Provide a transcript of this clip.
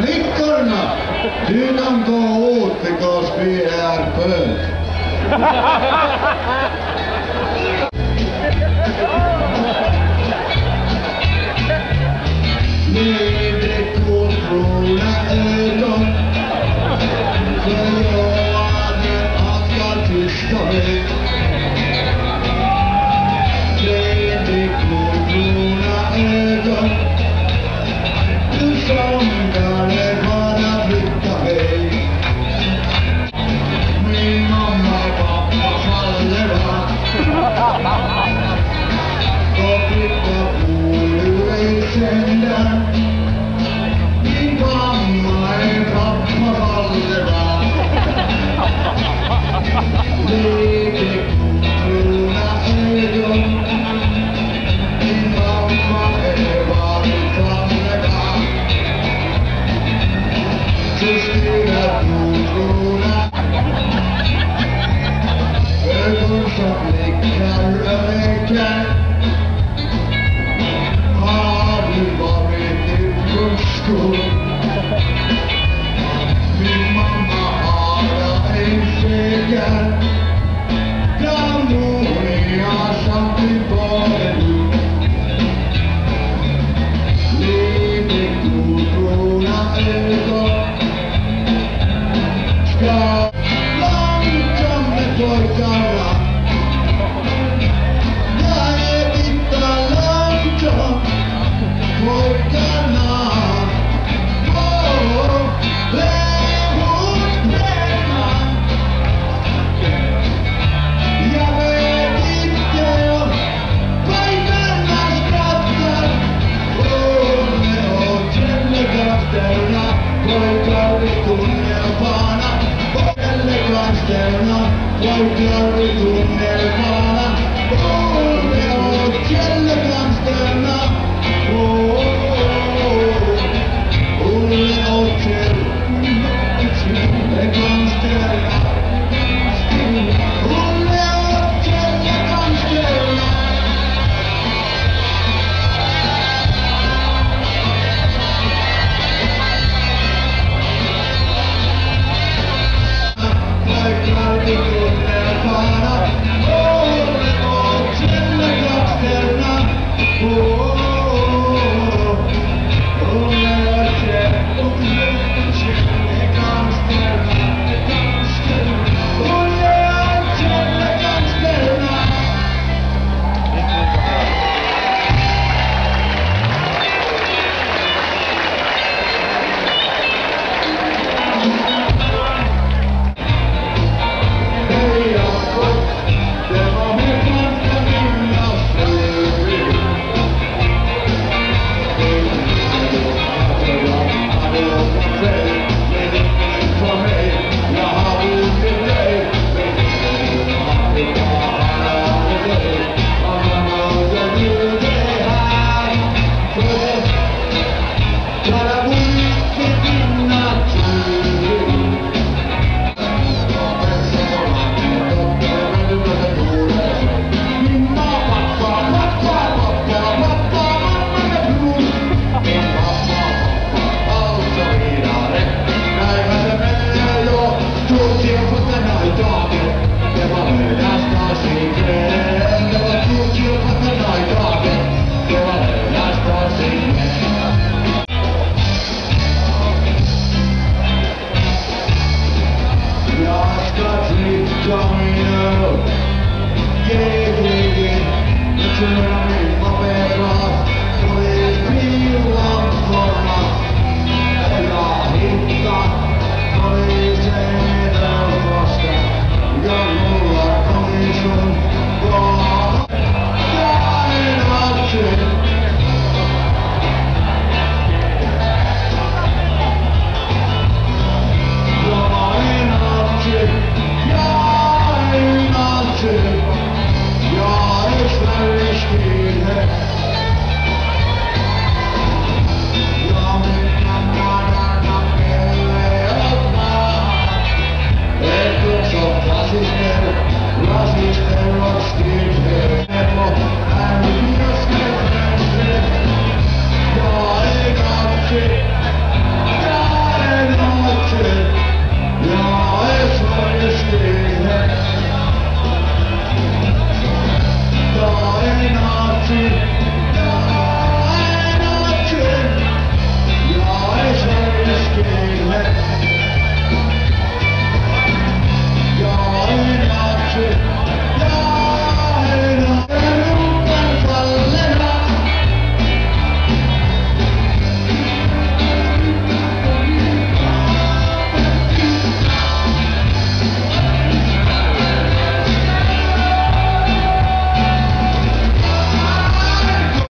Flickorna, dynan går åt because we are bög. nirvana glory to nirvana